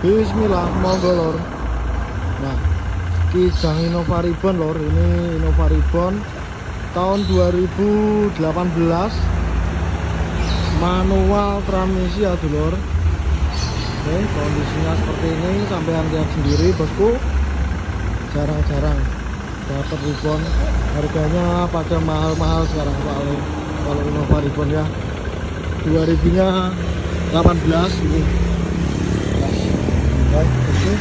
Bismillah monggo lor. Nah Kijang Innova Ribbon lor. Ini Innova Ribbon tahun 2018 manual transmisi ya dulur oke kondisinya seperti ini sampai lihat sendiri bosku. Jarang-jarang dapat ribbon harganya pada mahal-mahal sekarang soalnya kalau Innova Ribbon ya 2000 nya 18 ini oke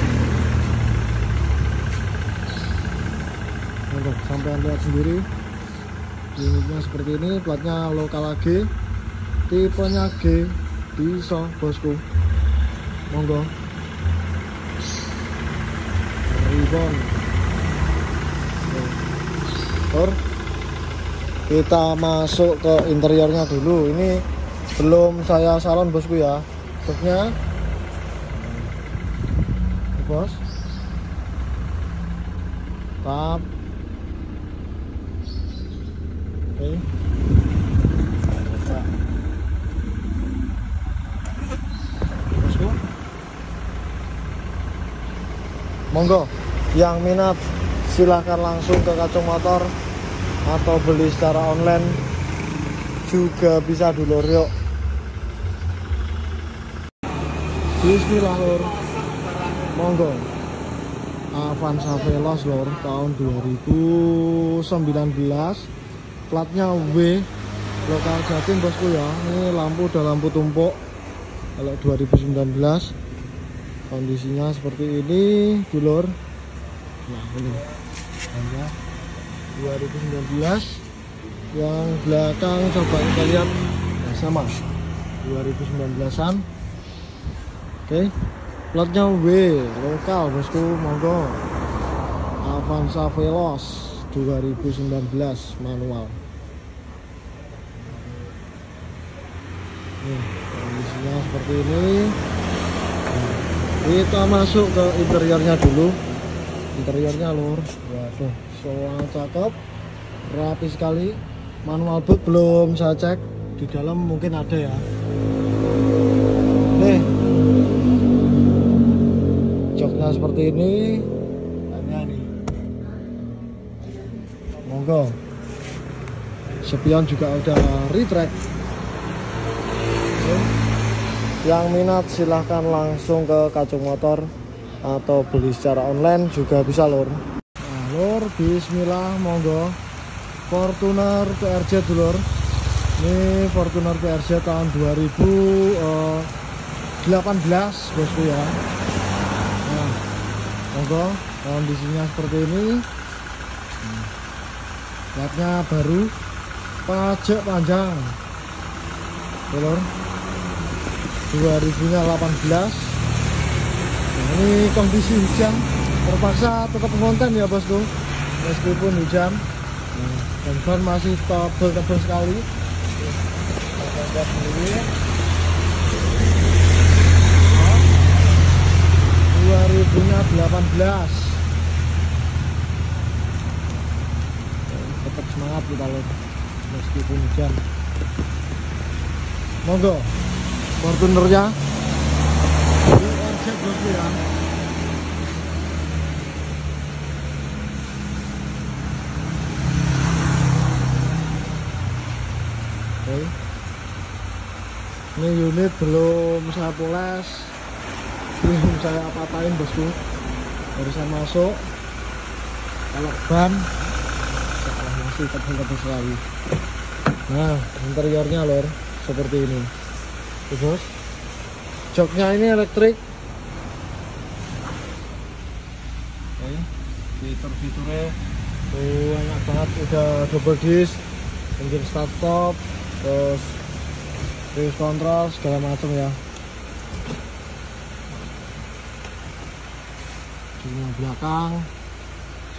sampai lihat sendiri unitnya seperti ini platnya lokal AG tipenya G bisa bosku monggo ribbon Or, kita masuk ke interiornya dulu. Ini belum saya salon bosku ya. Bosnya bos. Tap. Oke. Bosku monggo yang minat silahkan langsung ke kacung motor atau beli secara online juga bisa dulur yuk Bismillah lur monggo. Avanza Veloz lor tahun 2019 platnya W lokal Jatim bosku ya. Ini lampu udah lampu tumpuk. Kalau 2019 kondisinya seperti ini dulur nah ini. Hanya 2019 yang belakang coba kita lihat. Nah, sama. 2019an oke platnya W lokal bosku monggo. Avanza Veloz 2019 manual. Nih kondisinya seperti ini. Nah, kita masuk ke interiornya dulu. Interiornya lur. Waduh sangat cakep. Rapi sekali. Manual boot belum saya cek. Di dalam mungkin ada ya. Nih joknya seperti ini. Monggo. Sepion juga udah retract yang minat silahkan langsung ke kacung motor atau beli secara online juga bisa lur. Nah, lur bismillah monggo. Fortuner PRJ dulur ini Fortuner PRJ tahun 2018 bosku ya. nah monggo kondisinya seperti ini. Platnya baru pajak panjang. Dulur 2000 nya 18 nah, ini kondisi hujan. Terpaksa tetap konten ya bosku. Meskipun hujan. Nah, dan ban masih tebel-tebel sekali. Kita sendiri. Nah, 2000 nya 18 tetap semangat kita lihat meskipun hujan. Monggo. Fortunernya ya. Ini unit belum saya poles, belum saya apa-apain bosku. Barusan masuk. Kalau ban, setelah masih tebal-tebal. Nah, interiornya lor seperti ini. Bos. Joknya ini elektrik. Oke. Fitur-fiturnya tuh enak banget udah double disc engine start stop terus cruise control segala macam ya di belakang.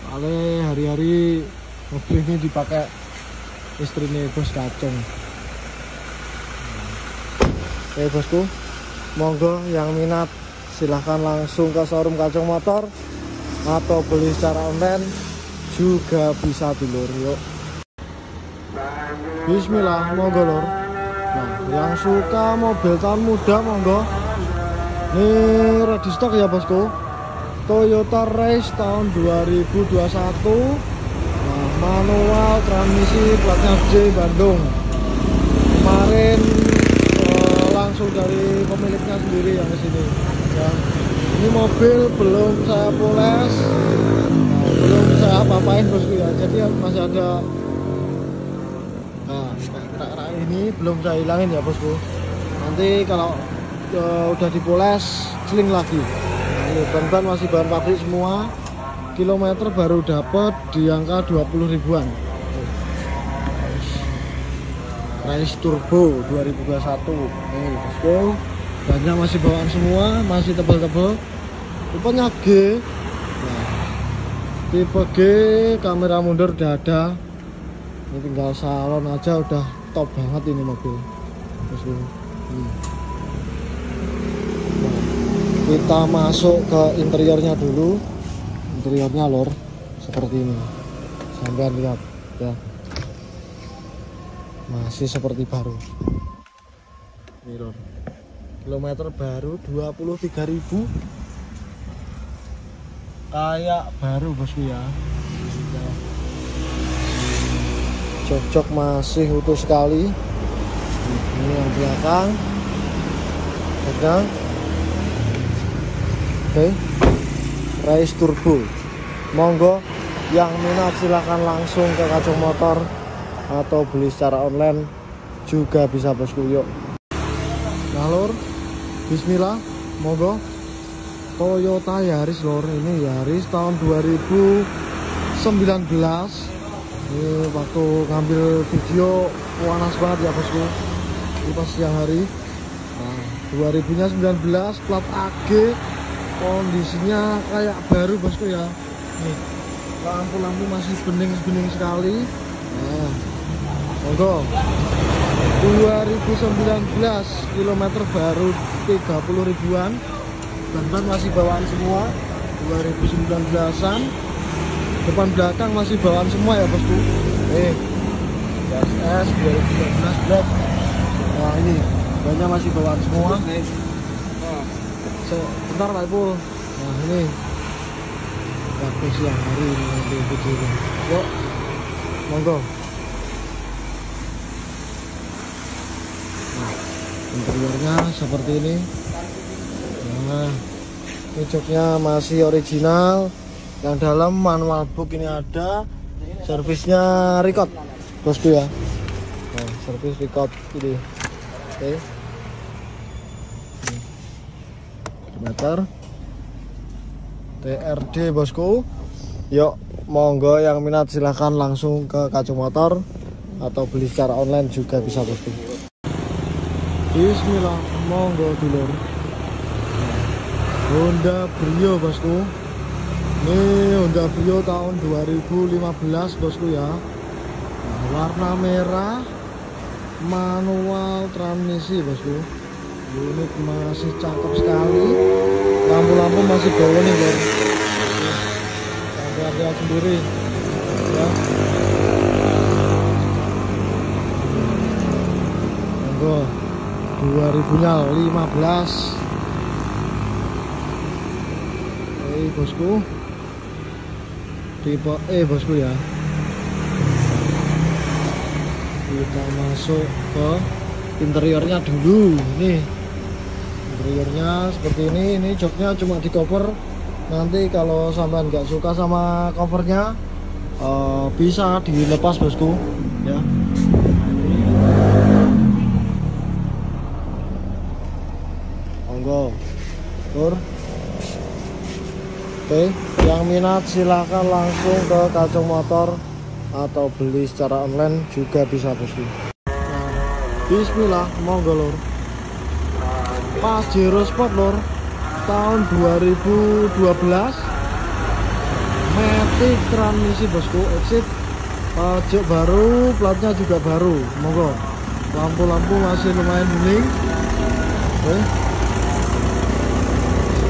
Soalnya hari-hari mobil ini dipakai istrinya bos kacung. Oke bosku monggo yang minat silahkan langsung ke showroom kacung motor atau beli secara online juga bisa dulur yuk. Bismillah monggo lor nah yang suka mobil tahun muda monggo. Ini ready stock ya bosku Toyota Race tahun 2021 nah, manual transmisi platnya J Bandung. Kemarin uh, langsung dari pemiliknya sendiri yang ke sini ya. ini mobil belum saya poles nah, belum saya apa-apain bosku ya. Jadi masih ada nah ini belum saya hilangin ya bosku. Nanti kalau uh, udah dipoles seling lagi ini ban-ban masih bahan pabrik semua. Kilometer baru dapat di angka 20 ribuan. Race Turbo 2021 ini bosku banyak masih bawaan semua masih tebal-tebal. Tipenya G. Nah, tipe G kamera mundur udah ada. Ini tinggal salon aja udah top banget ini mobil. Bosku hmm kita masuk ke interiornya dulu. Interiornya lor seperti ini. Sampai lihat ya. Masih seperti baru. Mirror kilometer baru 23.000 kayak baru bosku ya. Cocok masih utuh sekali. Ini yang belakang. Belakang Oke. Race Turbo. Monggo yang minat silahkan langsung ke Kacung Motor atau beli secara online juga bisa bosku. Yuk. Nah lor bismillah. Monggo. Toyota Yaris lor ini Yaris tahun 2019 ini waktu ngambil video panas banget ya bosku. Ini pas siang hari. Nah 2000 nya 19 plat AG kondisinya kayak baru bosku ya. Nih lampu-lampu masih bening-bening sekali. Nah monggo. 2019 kilometer baru 30 ribuan. Ban-ban masih bawaan semua 2019an depan belakang masih bawaan semua ya bosku. Eh SS 2019 black nah ini banyak masih bawaan semua sebentar Pak Ipul nah ini waktu siang hari ini nanti video yuk monggo. Nah interiornya seperti ini. Nah ini joknya masih original. Yang dalam manual book ini ada. Servisnya record bosku ya. Nah, servis record ini. Oke. okay. Meter TRD bosku. Yuk monggo yang minat silahkan langsung ke kacung motor atau beli secara online juga bisa bosku. Bismillah monggo dulur. Honda Brio bosku. Ini Honda Brio tahun 2015 bosku ya. Warna merah manual transmisi bosku unit masih cakep sekali. Lampu-lampu masih bawa nih bro. Sampai lihat sendiri ya. Monggo. 2000 nya 15 Hei bosku. Tipe E bosku ya. Kita masuk ke interiornya dulu. Nih interiornya seperti ini. Ini joknya cuma di cover. Nanti kalau sampai nggak suka sama covernya uh, bisa dilepas bosku. Ya. Monggo. Tur. Oke yang minat silahkan langsung ke kacung motor atau beli secara online juga bisa bosku. Nah, bismillah monggo lor Pajero Sport lor tahun 2012 Matic transmisi bosku exit pajak baru platnya juga baru monggo. Lampu-lampu masih lumayan bening oke.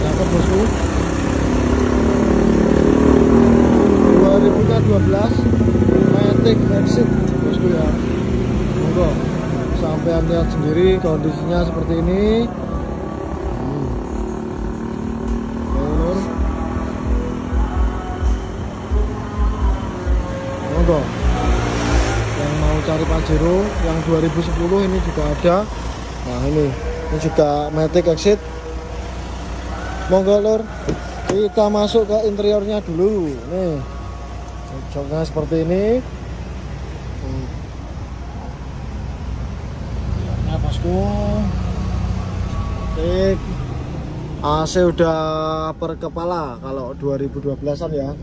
Dapat bosku 2012 Matic exit bosku ya. Monggo. Sampai lihat sendiri kondisinya seperti ini Pajero yang 2010 ini juga ada. Nah ini ini juga Matic Exit. Monggo lur. Kita masuk ke interiornya dulu. Nih joknya seperti ini. Nah bosku. AC udah per kepala kalau 2012an ya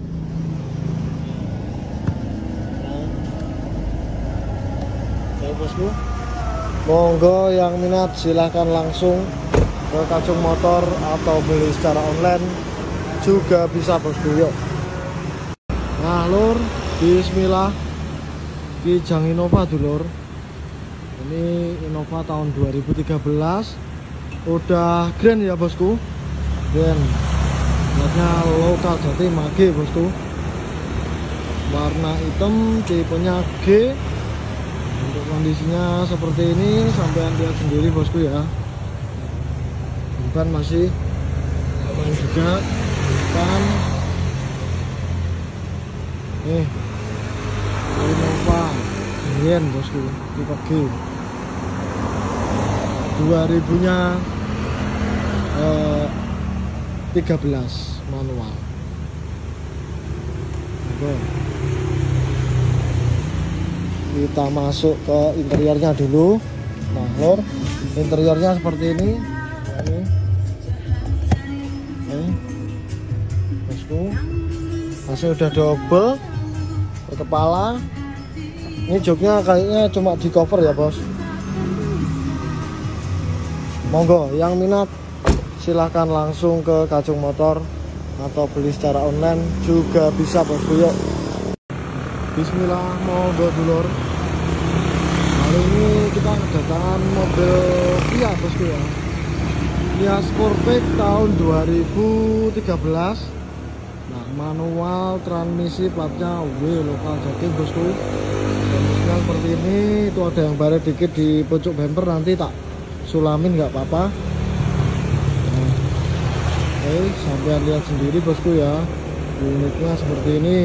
bosku. Monggo yang minat silahkan langsung ke kacung motor atau beli secara online juga bisa bosku yuk. Nah lur Bismillah Kijang Innova dulur Ini Innova tahun 2013 Udah grand ya bosku? Grand. Lihatnya lokal jati mage bosku. Warna hitam tipenya G untuk kondisinya seperti ini sampai lihat sendiri bosku ya. Ban masih aman juga ban nih Innova Yen bosku tipe G 2000 nya eh, 13 manual. Oke kita masuk ke interiornya dulu. Nah lor interiornya seperti ini. Ini. Ini. Bosku masih udah double. Kepala ini joknya kayaknya cuma di cover ya bos. Monggo yang minat silahkan langsung ke kacung motor atau beli secara online juga bisa bosku yuk Bismillah monggo dulur kita kedatangan mobil Kia bosku ya. Kia Sportback tahun 2013 Nah manual transmisi platnya W lokal jadi bosku. Kondisinya seperti ini Itu ada yang baret dikit di pucuk bumper nanti tak sulamin nggak apa-apa. Nah, Oke sampai lihat sendiri bosku ya Unitnya seperti ini.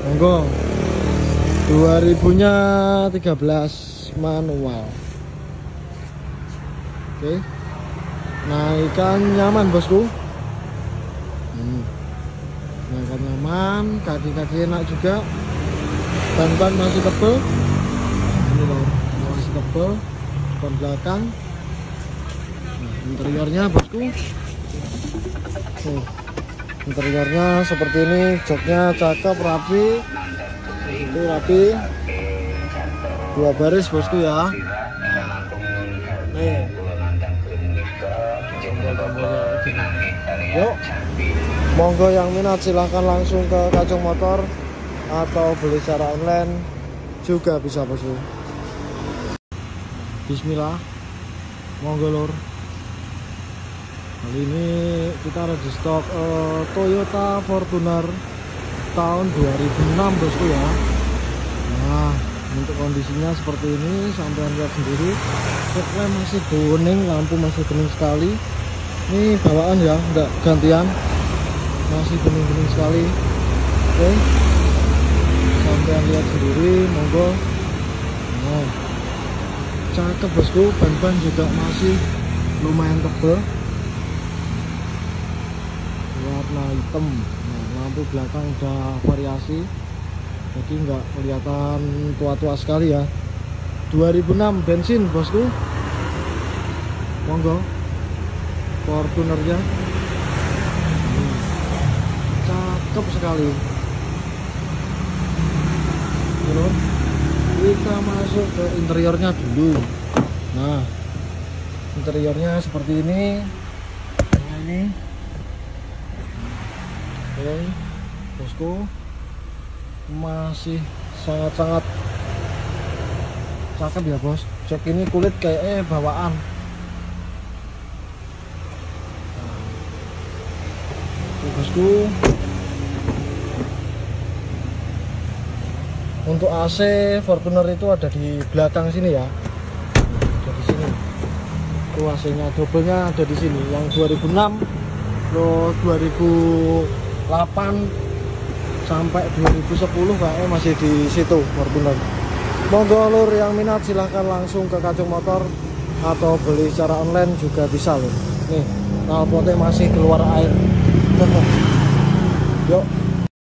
Monggo 2000 nya 13 manual. Oke. Naikkan nyaman bosku. Hmm. naikkan nyaman kaki-kaki enak juga. Ban-ban masih tebel. Ini loh masih tebel. Depan belakang. Nah, interiornya bosku. Interiornya seperti ini joknya cakep rapi itu rapi. Dua baris bosku ya. Nih. Yuk. Monggo yang minat silahkan langsung ke kacung motor atau beli secara online juga bisa bosku. Bismillah. Monggo lor kali ini kita ada di stok uh, Toyota Fortuner tahun 2006 bosku ya nah untuk kondisinya seperti ini sampai lihat sendiri. Setelah masih kuning lampu masih bening sekali. Ini bawaan ya enggak gantian. Masih bening-bening sekali. Oke. Sampai lihat sendiri monggo. Nah cakep bosku. Ban-ban juga masih lumayan tebal warna hitam. Lampu belakang udah variasi jadi nggak kelihatan tua-tua sekali ya. 2006 bensin bosku. Monggo. Fortunernya. Hmm. cakep sekali. Terus kita masuk ke interiornya dulu. Nah interiornya seperti ini. Ini. Oke bosku masih sangat-sangat cakep ya bos. Cek ini kulit kayak eh bawaan. Oke, bosku. Untuk AC Fortuner itu ada di belakang sini ya. Ada di sini. Itu AC nya doublenya ada di sini. Yang 2006 terus 2008 sampai 2010 kayaknya masih di situ Fortuner monggo lur yang minat silahkan langsung ke kacung motor atau beli secara online juga bisa lur nih knalpotnya masih keluar air. Yuk